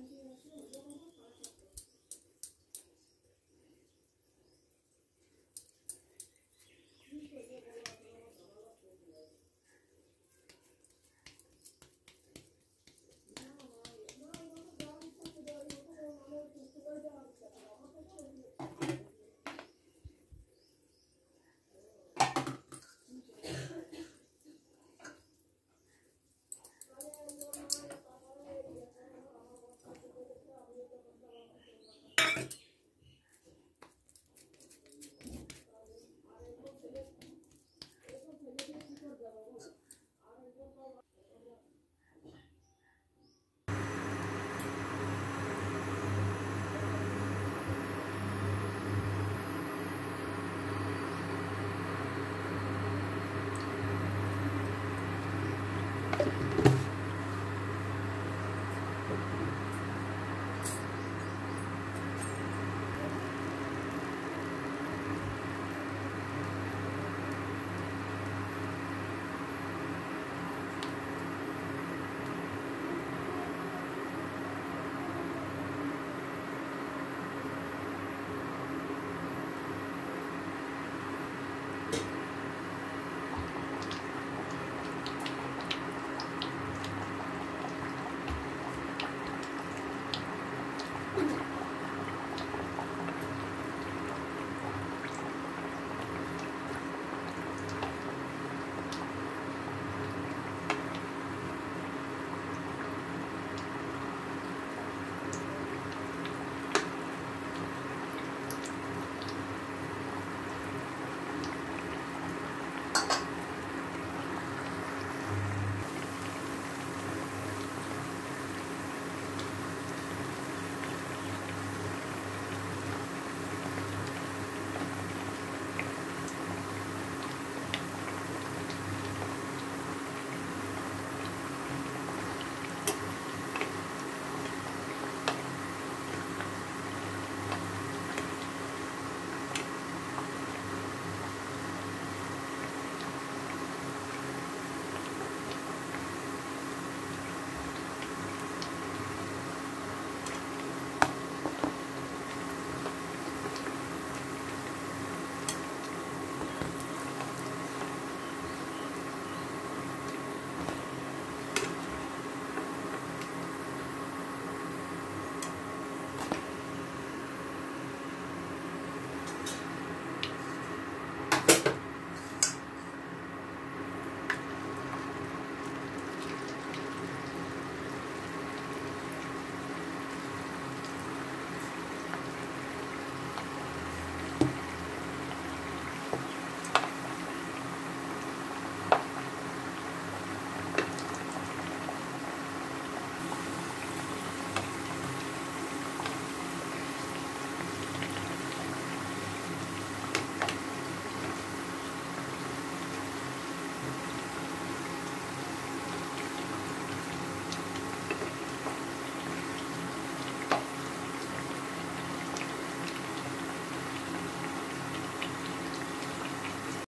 现在初中。